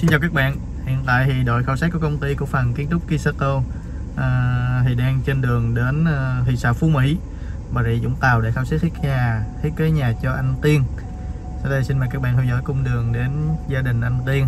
Xin chào các bạn. Hiện tại thì đội khảo sát của công ty cổ phần kiến trúc Kisato à, thì đang trên đường đến à, thị xã Phú Mỹ. Bà Rịa Vũng Tàu để khảo sát thiết nhà thiết kế nhà cho anh Tiên. Sau đây xin mời các bạn theo dõi cung đường đến gia đình anh Tiên.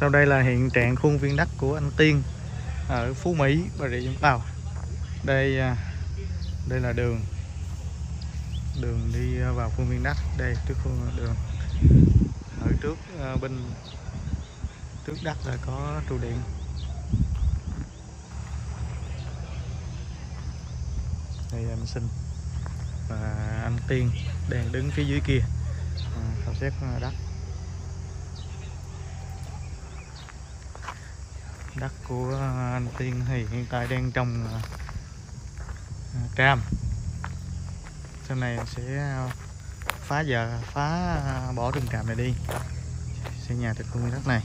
Sau đây là hiện trạng khuôn viên đất của anh Tiên ở Phú Mỹ, Bà Rịa Vũng Tàu. Đây à, đây là đường đường đi à, vào khuôn viên đất. Đây trước khuôn đường ở trước à, bên trước đất là có trụ điện. Đây anh Sinh và anh Tiên đang đứng phía dưới kia khảo sát đất. Đất của anh Tiên thì hiện tại đang trồng à, à, cam. Sau này sẽ phá giờ phá bỏ rừng cam này đi. Xây nhà trên khu đất này.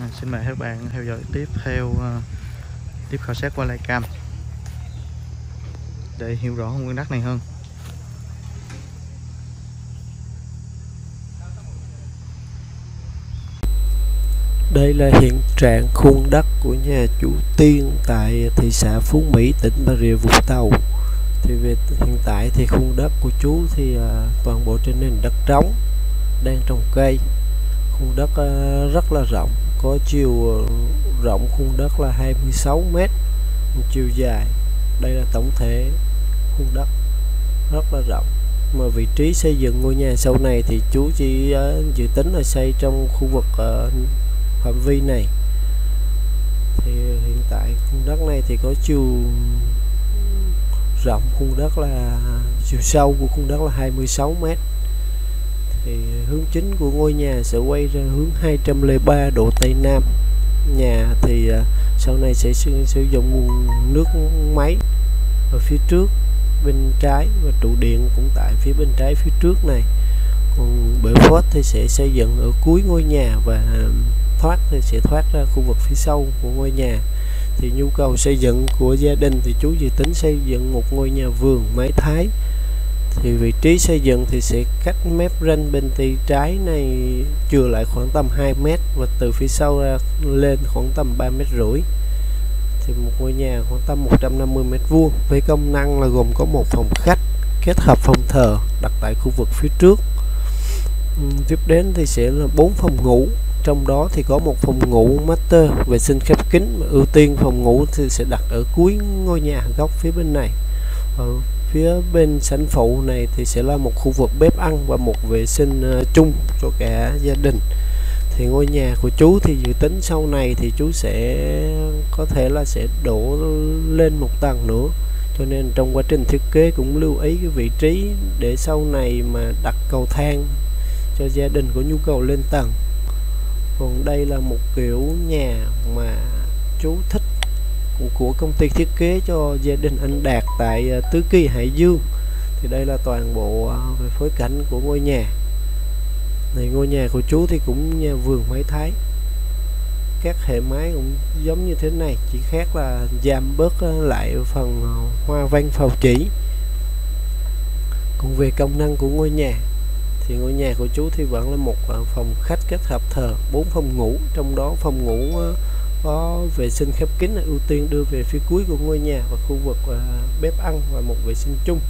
À, xin mời các bạn theo dõi tiếp theo uh, tiếp khảo sát qua lại cam để hiểu rõ nguyên đất này hơn. Đây là hiện trạng khuôn đất của nhà chủ Tiên tại thị xã Phú Mỹ, tỉnh Bà Rịa Vũng Tàu. Thì về hiện tại thì khuôn đất của chú thì à, toàn bộ trên nền đất trống, đang trồng cây. Khuôn đất à, rất là rộng, có chiều à, rộng khuôn đất là 26 m, chiều dài. Đây là tổng thể khuôn đất rất là rộng. Mà vị trí xây dựng ngôi nhà sau này thì chú chỉ uh, dự tính là xây trong khu vực uh, phạm vi này. Thì hiện tại khu đất này thì có chiều rộng khu đất là chiều sâu của khu đất là 26 mét. Thì hướng chính của ngôi nhà sẽ quay ra hướng 203 độ Tây Nam. Nhà thì à, sau này sẽ sử, sử dụng nguồn nước máy ở phía trước bên trái và trụ điện cũng tại phía bên trái phía trước này. Còn bể phốt thì sẽ xây dựng ở cuối ngôi nhà và thoát thì sẽ thoát ra khu vực phía sau của ngôi nhà. Thì nhu cầu xây dựng của gia đình thì chú dự tính xây dựng một ngôi nhà vườn mái thái. Thì vị trí xây dựng thì sẽ cách mép ranh bên tay trái này, chừa lại khoảng tầm 2 mét và từ phía sau ra lên khoảng tầm 3 mét rưỡi. Thì một ngôi nhà khoảng tầm 150 mét vuông. Với công năng là gồm có một phòng khách kết hợp phòng thờ đặt tại khu vực phía trước. Tiếp đến thì sẽ là bốn phòng ngủ trong đó thì có một phòng ngủ master, vệ sinh khép kín. Ưu tiên phòng ngủ thì sẽ đặt ở cuối ngôi nhà góc phía bên này. Ở phía bên sảnh phụ này thì sẽ là một khu vực bếp ăn và một vệ sinh ờ, chung cho cả gia đình. Thì ngôi nhà của chú thì dự tính sau này thì chú sẽ, có thể là sẽ đổ lên một tầng nữa. Cho nên trong quá trình thiết kế cũng lưu ý cái vị trí để sau này mà đặt cầu thang cho gia đình có nhu cầu lên tầng còn đây là một kiểu nhà mà chú thích của công ty thiết kế cho gia đình anh Đạt tại ờ, Tứ Kỳ, Hải Dương. Thì đây là toàn bộ ờ, về phối cảnh của ngôi nhà. Này ngôi nhà của chú thì cũng nhà vườn máy thái. Các hệ máy cũng giống như thế này, chỉ khác là giảm bớt ờ, lại phần hoa văn phào chỉ. Còn về công năng của ngôi nhà, thì ngôi nhà của chú thì vẫn là một phòng khách kết hợp thờ bốn phòng ngủ, trong đó phòng ngủ ờ, có vệ sinh khép kín là ưu tiên đưa về phía cuối của ngôi nhà và khu vực ờ, bếp ăn và một vệ sinh chung.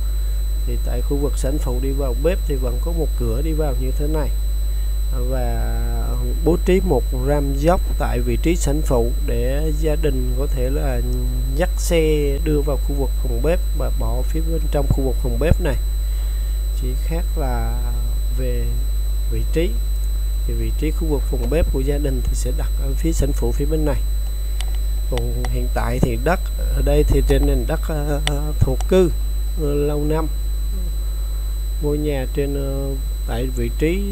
Thì tại khu vực sản phụ đi vào bếp thì vẫn có một cửa đi vào như thế này. Và bố trí một ram dốc tại vị trí sản phụ để gia đình có thể là dắt xe đưa vào khu vực phòng bếp và bỏ phía bên trong khu vực phòng bếp này. Chỉ khác là về vị trí thì vị trí khu vực phòng bếp của gia đình thì sẽ đặt ở phía sân phụ phía bên này. Còn hiện tại thì đất ở đây thì trên nền đất uh, thuộc thổ cư uh, lâu năm. Ngôi nhà trên uh, tại vị trí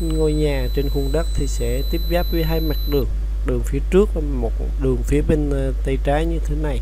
ngôi nhà trên khuôn đất thì sẽ tiếp giáp với hai mặt đường đường phía trước và một đường phía bên ờ, tay trái như thế này.